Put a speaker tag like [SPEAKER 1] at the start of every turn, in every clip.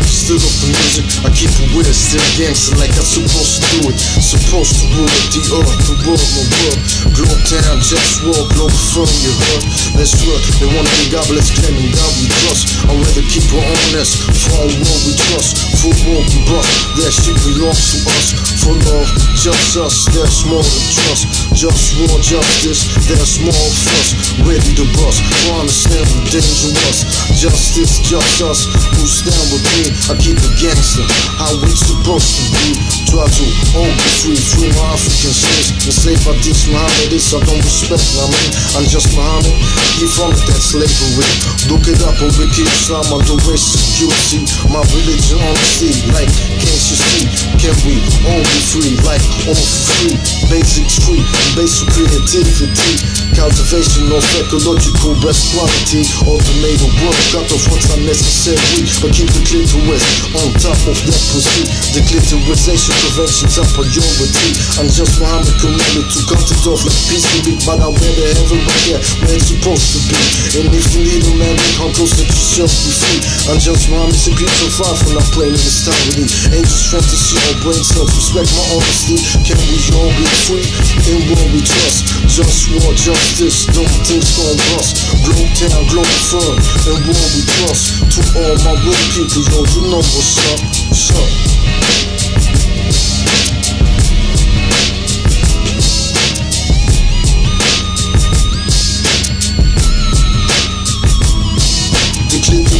[SPEAKER 1] off the music. I keep it weird, still gangster like I'm supposed to do it. Supposed to rule the earth, the world, my world. Globetown, just walk, globe firm, you heard. Let's work. They wanna be godless, claiming God we trust. I'd rather keep it honest, for all world we trust. For war we bust, that shit belongs to us. For love, just us, there's more to trust. Just war, justice, there's more of us. Ready to bust, understand we're dangerous. Justice, just us, who stand with me. I keep it gangster, how we supposed to be. All be free, free my African slaves. Enslaved by these Mohammedists, I don't respect, I mean, I'm just Muhammad. He from that slavery. Look it up oh, on Wiki Islam, I'm the security. My religion honesty, like, can't you see? Can we all be free, like, all free? Basics free, basic creativity. Cultivation of ecological best quality. Automated work, cut off what's unnecessary. But keep the clitoris on top of that pussy. The clitorisation prevention's a priority. I'm just Muhammad commanded to cut it off like peace can. But I wear the heaven right there where it's supposed to be. And if you need a man, come close, let yourself be free. I'm just Muhammad, simply so far from not playing in this time with me. Angels fantasy, all brain cells, respect my honesty. Can we all be free in what we trust? Just war, justice, don't think gon' bust. Globetown, globe firm, and what we trust. To all my real people, yo, you know what's up, what's up.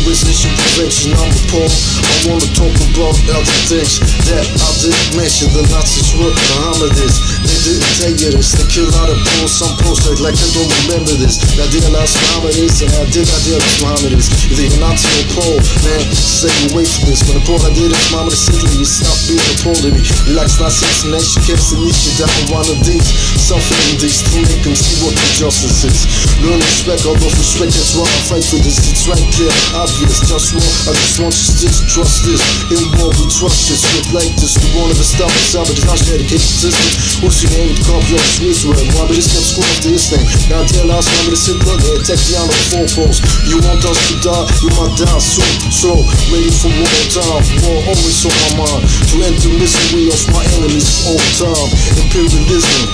[SPEAKER 1] Issue prevention, I'm appalled. I wanna talk about other things that I didn't mention. The Nazis were Mohammedists. They didn't tell you this. They kill out of Poles, some Poles like, they don't remember this. Now they're not Mohammedists, and I did not deal with Mohammedists. Either you're Nazi or Pole, man, stay away from this. When the Pole I did is Mohammed Italy, you stop being a Pole to me. You like she kept the niche down one of these. Suffering these to make them see what the justice is. Learn respect, although respect, that's why I fight for this. It's right there, obvious, just war. I just want you to trust this. In war, we trust this. With like this, we won't ever stop us out, but it's not dedication system. Who's your name? The copy of this be thing? Now, it's Hitler, they attack the on the four posts. You want us to die, you might die soon. So, ready for war time. War always on my mind. To end the misery of my enemies all time. Imperialism.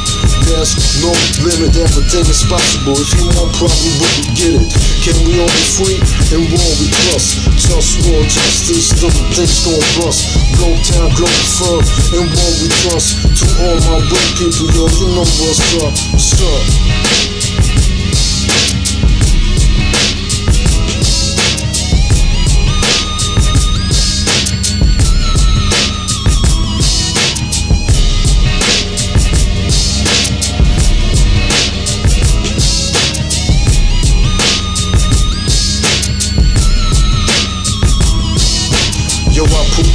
[SPEAKER 1] There's no limit, everything is possible. If you want problem, we will get it. Can we all be free? In war we trust. Just war, justice, don't things gon' bust. Globetown, globe firm. In war we trust. To all my real people, yo, you know what's up. What's up?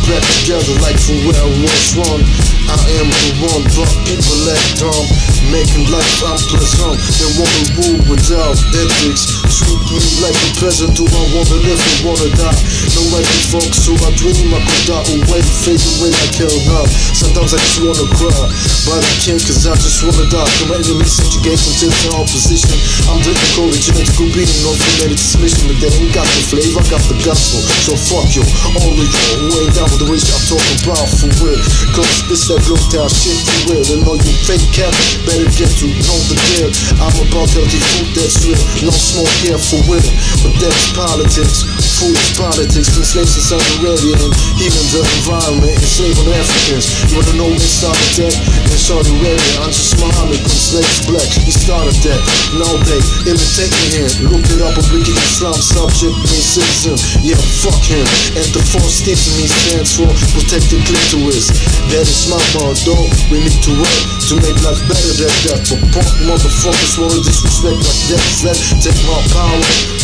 [SPEAKER 1] Back together like Pharrell was one. I am the one, but people act dumb. Making life unpleasant. They wanna rule without ethics. Treat me like a peasant. Do I wanna live or wanna die? No I can fuck, so I dream I could die away, fade away like hell now. Sometimes I just wanna cry, but I can't cause I just wanna die. Come my enemies subjugate until the opposition. I'm the code, genetical being, no genetic transmission, but they ain't got the flavor, I got the gospel. So fuck you, all of you who ain't down with the race I'm talking about for real. Cause this that blow down shit for real. And all you fake cat, better get to know the deal. I'm about healthy food that's real, no smoke here for real. But that's politics, food politics. Slaves in Saudi Arabia and healing the environment, enslaving Africans. You wanna know when started that? In Saudi Arabia, I'm just Muhammad, when slaves black. He started that. Now they imitate here. Look it up, a oblique Islam subject, means citizen. Yeah, fuck him. And the four steps me stands for protect the clitoris. That is my motto. We need to work to make life better than that. But punk motherfuckers wanna disrespect like that. Let take my power.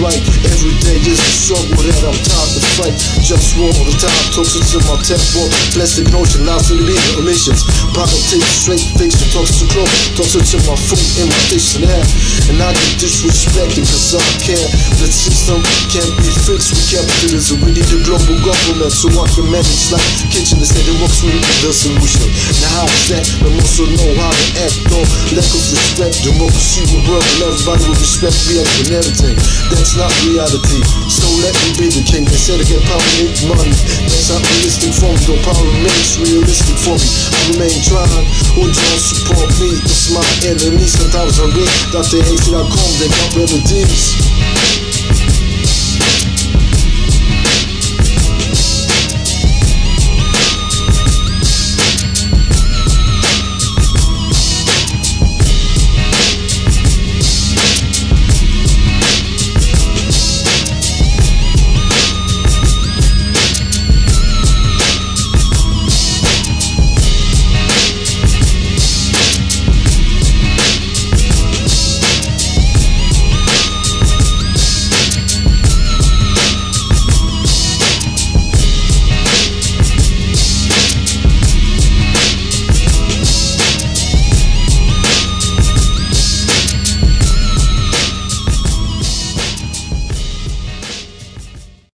[SPEAKER 1] Like. Every day is a struggle that I'm tired to fight. Just war all the time. Toxic to my temple. Plastic notion, lies the emissions. Politics, straight face, to toxic to clothes. Toxic to my food in my dish and. And I get disrespected cause I care. The system can't be fixed with capitalism. We need a global government so I can manage like kitchen instead of works with the solution. Now how's that? But also know how to act though. Lack of respect, democracy will work and everybody will respect me. And everything. That's not reality. So let me be the king. They said to get power, make money. That's not realistic for me. Though power remains realistic for me. I remain trying. Who don't support me? It's my enemies Sometimes I read .ac.com. They got remedies.